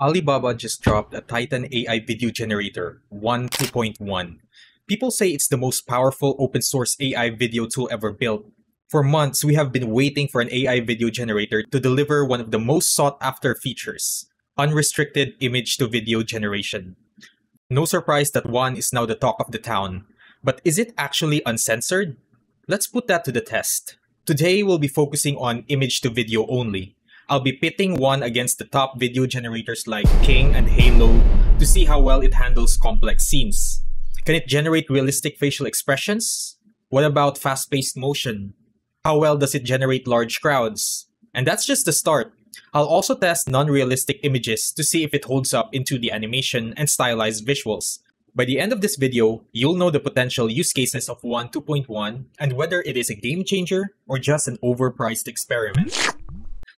Alibaba just dropped a Titan AI video generator Wan 2.1. People say it's the most powerful open source AI video tool ever built. For months, we have been waiting for an AI video generator to deliver one of the most sought after features unrestricted image to video generation. No surprise that Wan is now the talk of the town. But is it actually uncensored? Let's put that to the test. Today, we'll be focusing on image to video only. I'll be pitting Wan against the top video generators like Kling and Hailuo to see how well it handles complex scenes. Can it generate realistic facial expressions? What about fast-paced motion? How well does it generate large crowds? And that's just the start. I'll also test non-realistic images to see if it holds up into the animation and stylized visuals. By the end of this video, you'll know the potential use cases of Wan 2.1 and whether it is a game changer or just an overpriced experiment.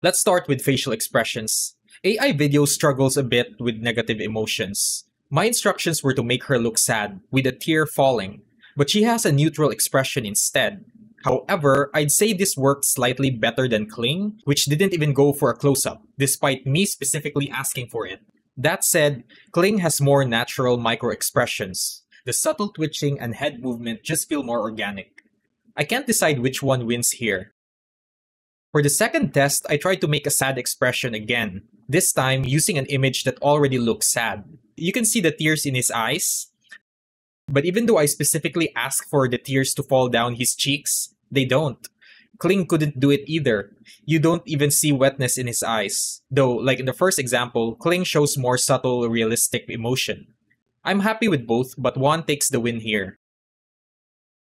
Let's start with facial expressions. AI video struggles a bit with negative emotions. My instructions were to make her look sad, with a tear falling, but she has a neutral expression instead. However, I'd say this worked slightly better than Kling, which didn't even go for a close-up, despite me specifically asking for it. That said, Kling has more natural micro-expressions. The subtle twitching and head movement just feel more organic. I can't decide which one wins here, for the second test, I tried to make a sad expression again, this time using an image that already looks sad. You can see the tears in his eyes, but even though I specifically asked for the tears to fall down his cheeks, they don't. Kling couldn't do it either. You don't even see wetness in his eyes. Though, like in the first example, Kling shows more subtle, realistic emotion. I'm happy with both, but Wan takes the win here.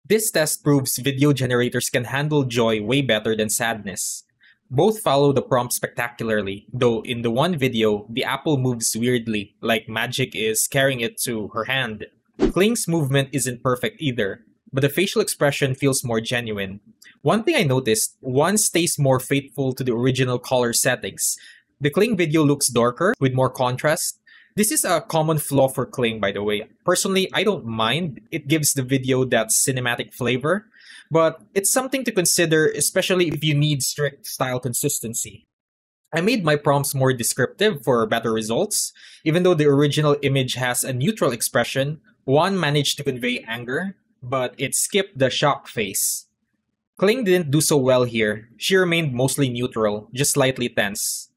This test proves video generators can handle joy way better than sadness. Both follow the prompt spectacularly, though in the Wan video, the apple moves weirdly, like magic is carrying it to her hand. Kling's movement isn't perfect either, but the facial expression feels more genuine. One thing I noticed, Wan stays more faithful to the original color settings. The Kling video looks darker, with more contrast, this is a common flaw for Kling, by the way. Personally, I don't mind. It gives the video that cinematic flavor, but it's something to consider, especially if you need strict style consistency. I made my prompts more descriptive for better results. Even though the original image has a neutral expression, Wan managed to convey anger, but it skipped the shock face. Kling didn't do so well here. She remained mostly neutral, just slightly tense.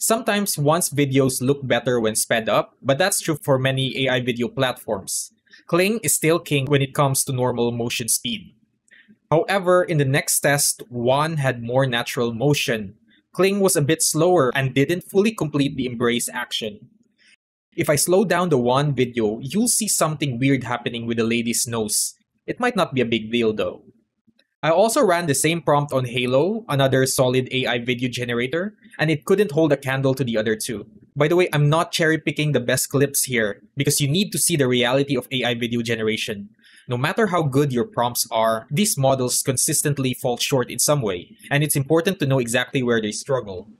Sometimes Wan's videos look better when sped up, but that's true for many AI video platforms. Kling is still king when it comes to normal motion speed. However, in the next test, Wan had more natural motion. Kling was a bit slower and didn't fully complete the embrace action. If I slow down the Wan video, you'll see something weird happening with the lady's nose. It might not be a big deal though. I also ran the same prompt on Hailuo, another solid AI video generator, and it couldn't hold a candle to the other two. By the way, I'm not cherry picking the best clips here because you need to see the reality of AI video generation. No matter how good your prompts are, these models consistently fall short in some way, and it's important to know exactly where they struggle.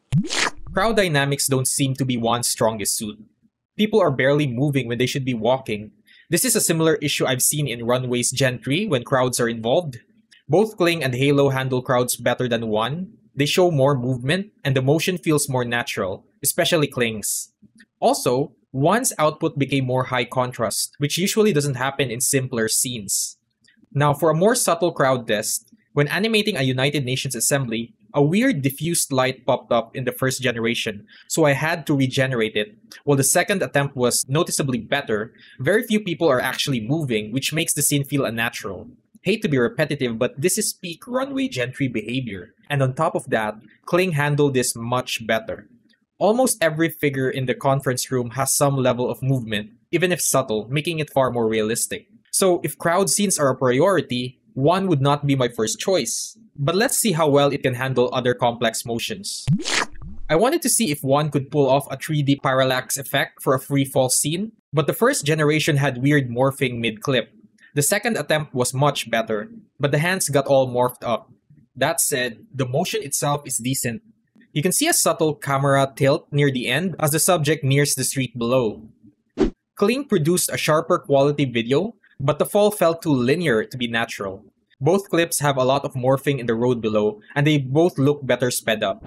Crowd dynamics don't seem to be Wan's strongest suit. People are barely moving when they should be walking. This is a similar issue I've seen in Runways Gen 3 when crowds are involved, both Kling and Hailuo handle crowds better than Wan. They show more movement, and the motion feels more natural, especially Kling's. Also, Wan's output became more high contrast, which usually doesn't happen in simpler scenes. Now, for a more subtle crowd test, when animating a United Nations assembly, a weird diffused light popped up in the first generation, so I had to regenerate it. While the second attempt was noticeably better, very few people are actually moving, which makes the scene feel unnatural. Hate to be repetitive, but this is peak Runway Gen 3 behavior. And on top of that, Kling handled this much better. Almost every figure in the conference room has some level of movement, even if subtle, making it far more realistic. So if crowd scenes are a priority, Wan would not be my first choice. But let's see how well it can handle other complex motions. I wanted to see if Wan could pull off a 3D parallax effect for a free fall scene, but the first generation had weird morphing mid-clip, the second attempt was much better, but the hands got all morphed up. That said, the motion itself is decent. You can see a subtle camera tilt near the end as the subject nears the street below. Kling produced a sharper quality video, but the fall felt too linear to be natural. Both clips have a lot of morphing in the road below, and they both look better sped up.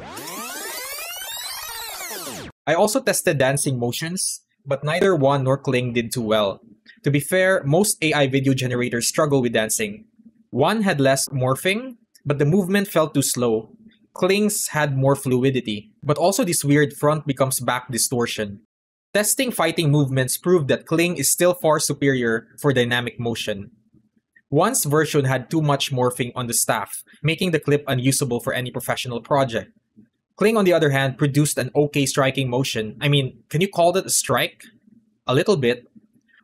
I also tested dancing motions, but neither Wan nor Kling did too well. To be fair, most AI video generators struggle with dancing. Wan had less morphing, but the movement felt too slow. Kling's had more fluidity, but also this weird front becomes back distortion. Testing fighting movements proved that Kling is still far superior for dynamic motion. Wan's version had too much morphing on the staff, making the clip unusable for any professional project. Kling, on the other hand, produced an okay striking motion. I mean, can you call that a strike? A little bit.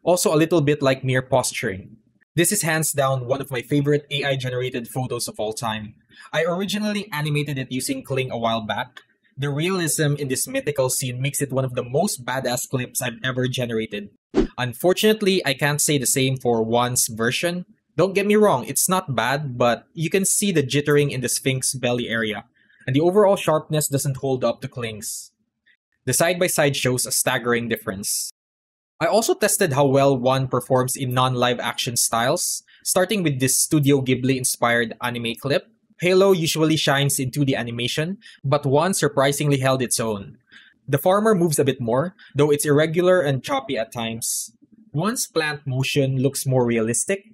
Also, a little bit like mere posturing. This is hands down one of my favorite AI generated photos of all time. I originally animated it using Kling a while back. The realism in this mythical scene makes it one of the most badass clips I've ever generated. Unfortunately, I can't say the same for Wan's version. Don't get me wrong, it's not bad, but you can see the jittering in the Sphinx belly area, and the overall sharpness doesn't hold up to Kling's. The side by side shows a staggering difference. I also tested how well Wan performs in non live action styles, starting with this Studio Ghibli inspired anime clip. Hailuo usually shines in 2D animation, but Wan surprisingly held its own. The farmer moves a bit more, though it's irregular and choppy at times. Wan's plant motion looks more realistic,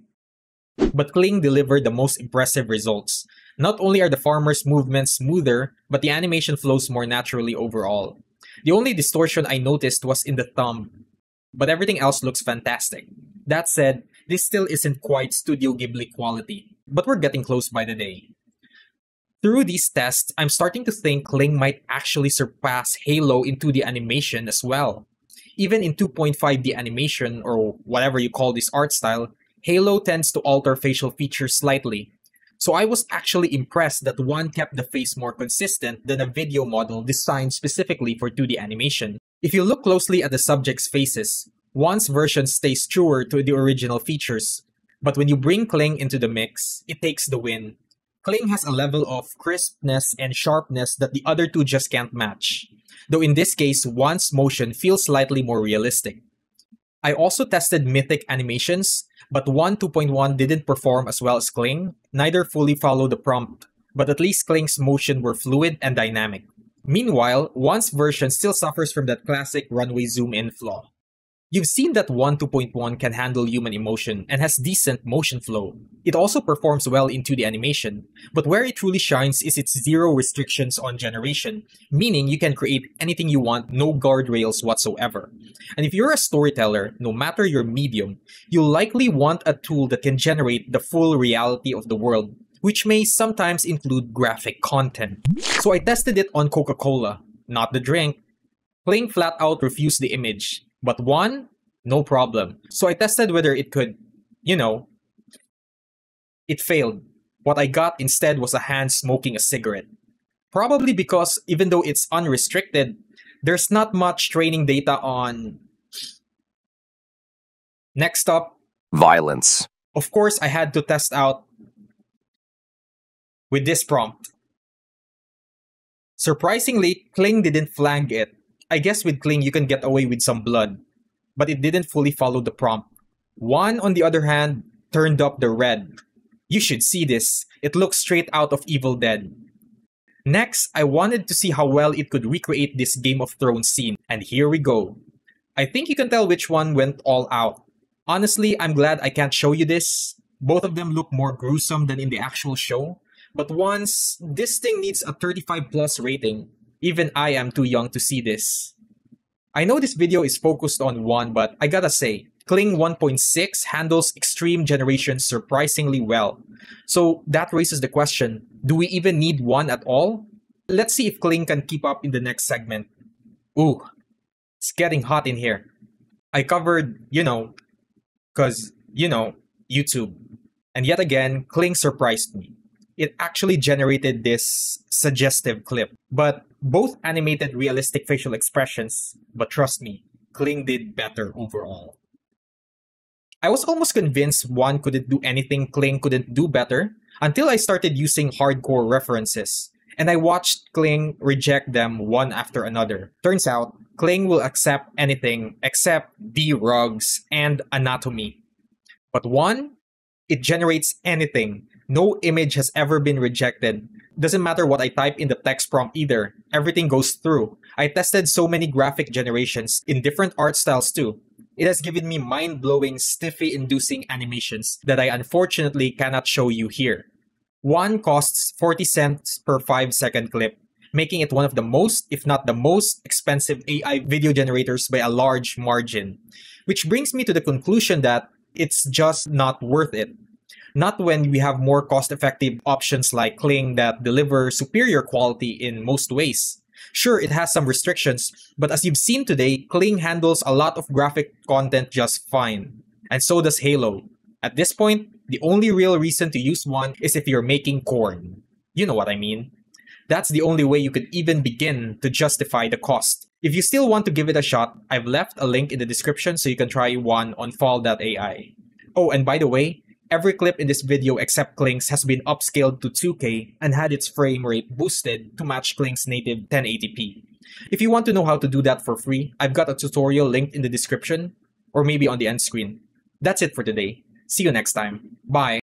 but Kling delivered the most impressive results. Not only are the farmer's movements smoother, but the animation flows more naturally overall. The only distortion I noticed was in the thumb, but everything else looks fantastic. That said, this still isn't quite Studio Ghibli quality, but we're getting close by the day. Through these tests, I'm starting to think Kling might actually surpass Hailuo in 2D animation as well. Even in 2.5D animation, or whatever you call this art style, Hailuo tends to alter facial features slightly. So I was actually impressed that Wan kept the face more consistent than a video model designed specifically for 2D animation. If you look closely at the subject's faces, Wan's version stays truer to the original features. But when you bring Kling into the mix, it takes the win. Kling has a level of crispness and sharpness that the other two just can't match. Though in this case, Wan's motion feels slightly more realistic. I also tested Mythic animations, but Wan 2.1 didn't perform as well as Kling, neither fully followed the prompt, but at least Kling's motion were fluid and dynamic. Meanwhile, Wan's version still suffers from that classic runway zoom in flaw. You've seen that Wan 2.1 can handle human emotion and has decent motion flow. It also performs well in 2D animation, but where it truly shines is its zero restrictions on generation, meaning you can create anything you want, no guardrails whatsoever. And if you're a storyteller, no matter your medium, you'll likely want a tool that can generate the full reality of the world, which may sometimes include graphic content. So I tested it on Coca-Cola, not the drink. Kling flat out refused the image, but Wan, no problem. So I tested whether it could, you know, it failed. What I got instead was a hand smoking a cigarette. Probably because even though it's unrestricted, there's not much training data on. Next up, Violence. of course, I had to test out with this prompt. Surprisingly, Kling didn't flag it. I guess with Kling you can get away with some blood, but it didn't fully follow the prompt. Wan, on the other hand, turned up the red. You should see this. It looks straight out of Evil Dead. Next, I wanted to see how well it could recreate this Game of Thrones scene, and here we go. I think you can tell which one went all out. Honestly, I'm glad I can't show you this. Both of them look more gruesome than in the actual show. But once this thing needs a 35 plus rating, even I am too young to see this. I know this video is focused on Wan, but I gotta say, Kling 1.6 handles extreme generation surprisingly well. So that raises the question, do we even need Wan at all? Let's see if Kling can keep up in the next segment. Ooh, it's getting hot in here. I covered, you know, cause, you know, YouTube. And yet again, Kling surprised me. It actually generated this suggestive clip, but both animated realistic facial expressions, but trust me, Kling did better overall. I was almost convinced Wan couldn't do anything Kling couldn't do better until I started using hardcore references, and I watched Kling reject them one after another. Turns out, Kling will accept anything except D rugs and anatomy. But Wan, it generates anything. No image has ever been rejected. Doesn't matter what I type in the text prompt either, everything goes through. I tested so many graphic generations in different art styles too. It has given me mind blowing, stiffy inducing animations that I unfortunately cannot show you here. Wan costs 40 cents per 5 second clip, making it one of the most, if not the most, expensive AI video generators by a large margin. Which brings me to the conclusion that it's just not worth it. Not when we have more cost effective options like Kling that deliver superior quality in most ways. Sure, it has some restrictions, but as you've seen today, Kling handles a lot of graphic content just fine. And so does Hailuo. At this point, the only real reason to use Wan is if you're making corn. You know what I mean. That's the only way you could even begin to justify the cost. If you still want to give it a shot, I've left a link in the description so you can try Wan on fal.ai. Oh, and by the way, every clip in this video except Kling's has been upscaled to 2K and had its frame rate boosted to match Kling's native 1080p. If you want to know how to do that for free, I've got a tutorial linked in the description or maybe on the end screen. That's it for today. See you next time. Bye.